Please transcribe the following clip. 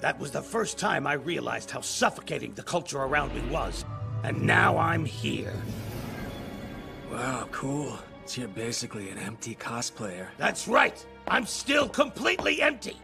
That was the first time I realized how suffocating the culture around me was. And now I'm here. Wow, cool. So you're basically an empty cosplayer. That's right! I'm still completely empty!